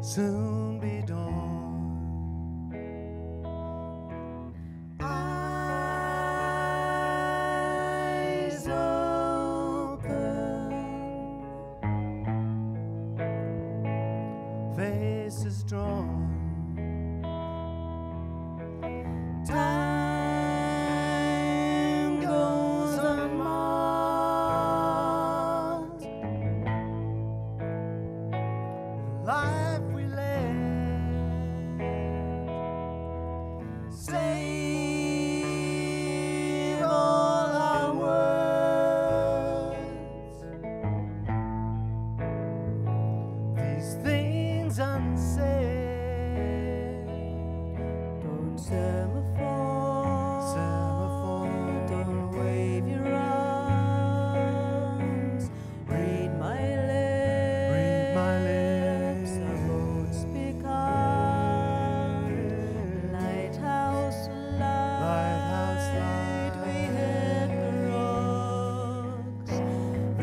soon be dawn. Eyes open, faces drawn. life we led. Save all our words. These things unsaid. Don't semaphore.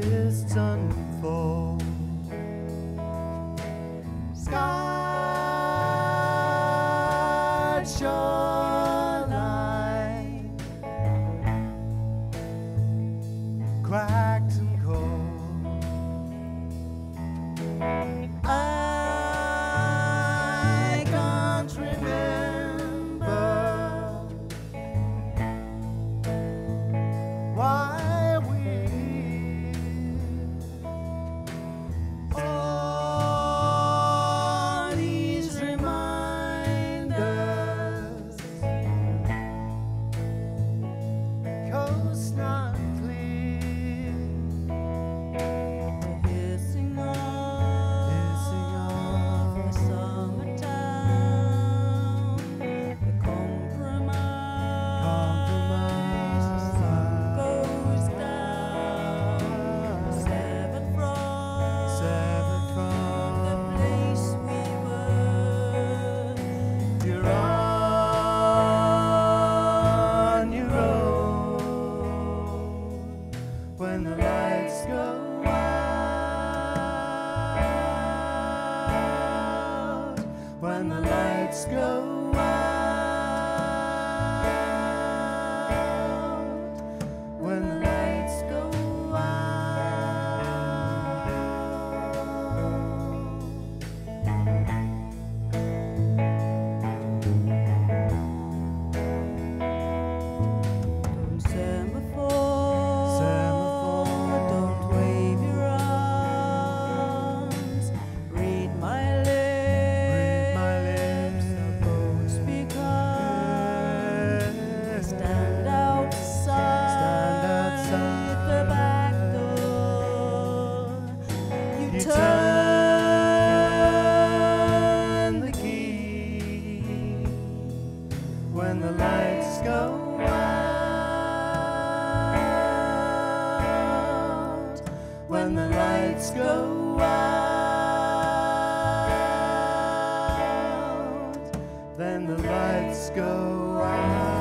fists unfold. when the lights go out. turn the key when the lights go out. When the lights go out, then the lights go out.